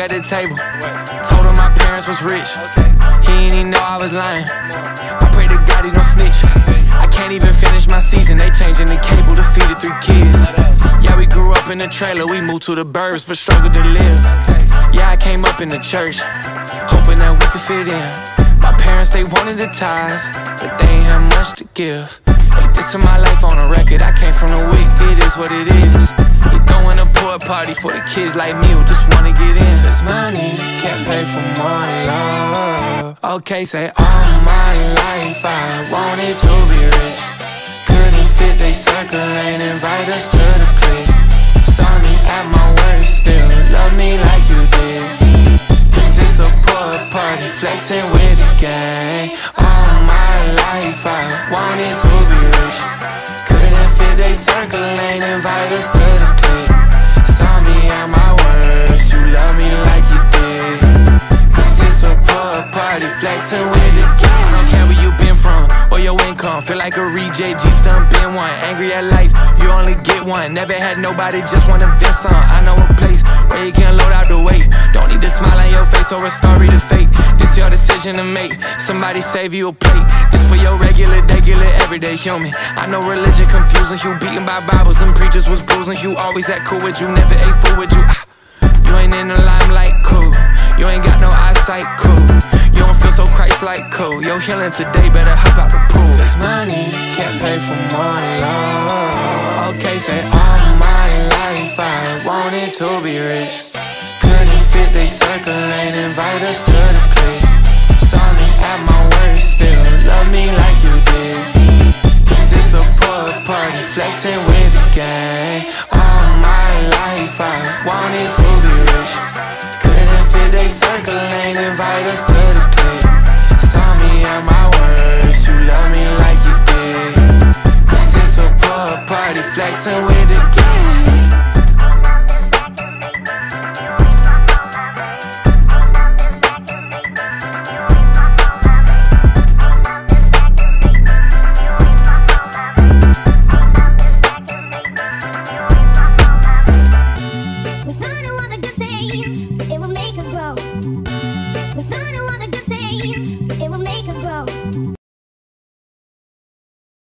at the table. Told him my parents was rich. He ain't even know I was lying. I pray to God he don't snitch. I can't even finish my season. They changing the cable to feed the three kids. Yeah, we grew up in the trailer. We moved to the burbs, but struggled to live. Yeah, I came up in the church, hoping that we could fit in. My parents, they wanted the tithe, but they ain't had much to give. This is my life on a record. I came from the wick, it is what it is. You're throwing a poor party for the kids like me who just wanna get in. Cause money can't pay for more love. Okay, say all my life I wanted to be rich. Couldn't fit they circle, ain't invite us to the clique. Saw me at my worst, still love me like you did. Cause it's a poor party, flexing with the gang. All my life I wanted to be rich. Circle, ain't invite us to the clique. Saw me at my worst, you love me like you did. Cause it's a poor party, flexing with the gang. I don't care where you been from or your income. Feel like a reject, G been one. Angry at life, you only get one. Never had nobody, just wanna vent some. I know a place where you can load out the weight. Don't need to smile on your face or a story to fate. This your decision to make. Somebody save you a plate. This for your regular, regular, everyday human. I know religion confusing you. Beaten by Bibles and preachers was bruising you. Always act cool with you, never ate fool with you. Ah. You ain't in the limelight, cool. You ain't got no eyesight, cool. You don't feel so Christ-like, cool. Yo, healing today, better hop out the pool. Cause money can't pay for more love. Okay, say all my life I wanted to be rich. Couldn't fit they circle, ain't invite us to the clique. flexing with the gang. All my life I wanted to be rich. Couldn't fit they circle, ain't invite us to the clip. Saw me at my worst, you love me like you did. This is a poor party flexing